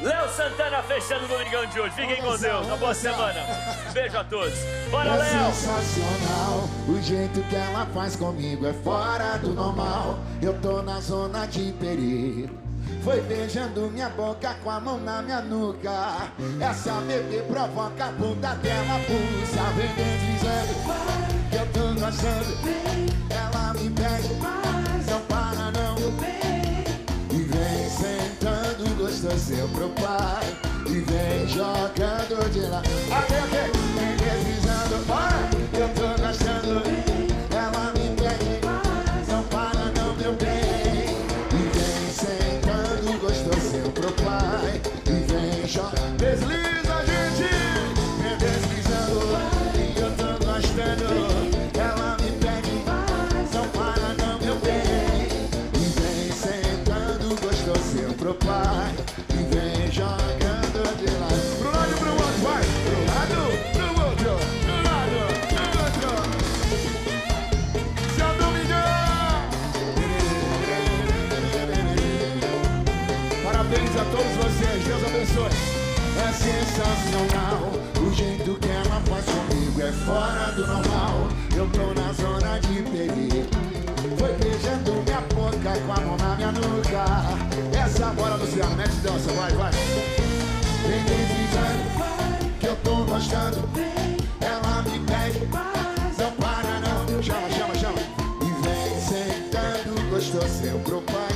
Léo Santana fechando o Domingão de hoje. Fiquem com Deus. Uma boa semana. Beijo a todos. Bora, É Léo. sensacional, o jeito que ela faz comigo é fora do normal. Eu tô na zona de perigo. Foi beijando minha boca com a mão na minha nuca. Essa bebê provoca a bunda dela, pulsa. Vem deslizando, que eu tô gostando. Sentando gostosinho pro pai. E vem jogando de lá. Aqui, aqui, vem deslizando Bora, eu tô gostando. Ela me pede Não para não, meu bem. E vem sentando gostosinho pro pai. E vem jogando Desliza, gente! Vem deslizando eu tô gostando. Ela me sensacional. O jeito que ela faz comigo é fora do normal. Eu tô na zona de perigo. Foi beijando minha boca com a mão na minha nuca. Essa bola do Luciano, mete dança, vai, vai. Vem deslizando, que eu tô gostando. Ela me pede, não para não. Chama, chama, chama. E vem sentando gostosinho pro pai